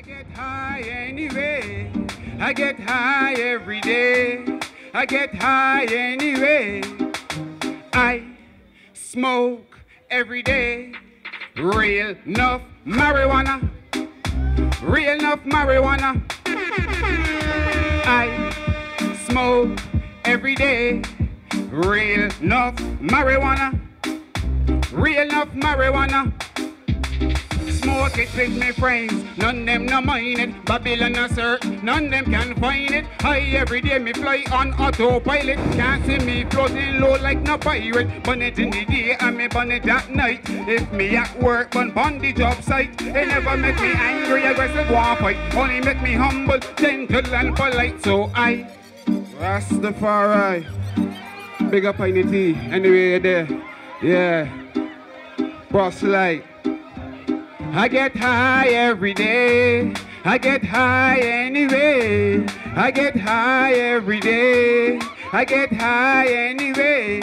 I get high anyway. I get high every day. I get high anyway. I smoke every day. Real enough marijuana. Real enough marijuana. I smoke every day. Real enough marijuana. Real enough marijuana. It with me friends, none them no mind it. Babylon a search, none them can find it. I every day me fly on autopilot. Can't see me floating low like no pirate. Burn it in the day and me burn it at night. If me at work, burn on the job site. It never make me angry, aggressive, war fight. Only make me humble, gentle and polite. So I, Rastafari, big up T. Anyway, there. Yeah. Boss light. I get high every day. I get high anyway. I get high every day. I get high anyway.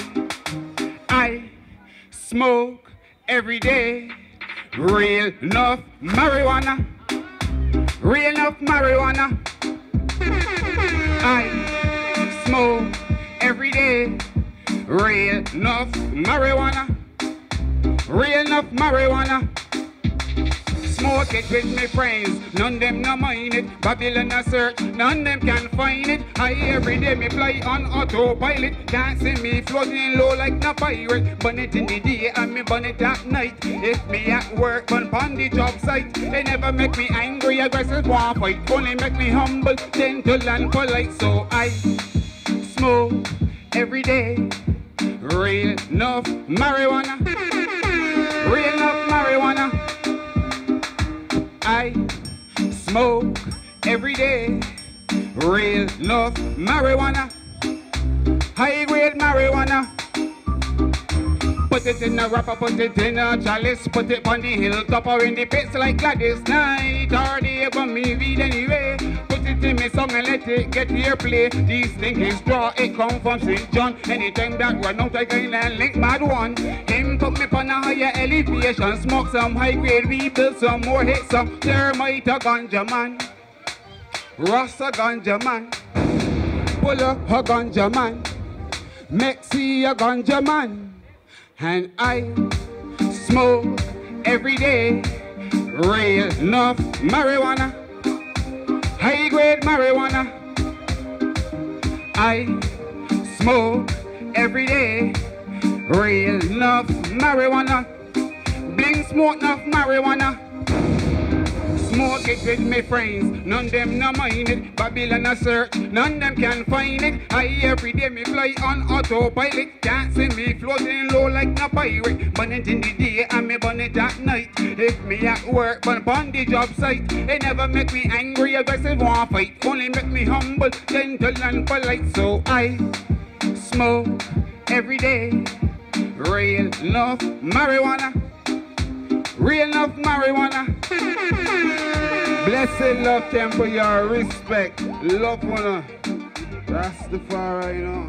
I smoke every day. Real enough marijuana. Real enough marijuana. I smoke every day. Real enough marijuana. Real enough marijuana. Smoke it with me friends, none them no mind it. Babylon a search, none them can find it. I every day me fly on autopilot. See me floating low like no pirate. Burn it in the day and me burn it at night. If me at work, on the job site. They never make me angry, aggressive, war fight. Only make me humble, gentle and polite. So I smoke every day. Real enough marijuana. Real enough smoke every day. Real enough marijuana. High grade marijuana. Put it in a wrapper, put it in a chalice, put it on the hilltop or in the pits like Gladys Knight. Or the me read anyway. Put it in me song and let it get airplay. These things straw, it come from St. John. Anytime that run out, I can link mad one. Higher elevation, smoke some high grade, rebuild some more hit some thermite a ganja man. Rasta ganja man. Pull up a ganja man. Mexi a ganja man. And I smoke every day. Real enough marijuana. High grade marijuana. I smoke every day. Real enough marijuana. Bling smoke enough marijuana. Smoke it with me friends, none them no mind it. Babylon a search, none them can find it. I every day me fly on autopilot. Can't see me floating low like no pirate. Burn it in the day and me burn it at night. If me at work, burn on the job site. It never make me angry, aggressive, war fight. Only make me humble, gentle and polite. So I smoke every day. Real enough marijuana. Real enough marijuana. Blessed love temple, your respect. Love one. Rastafari, you know.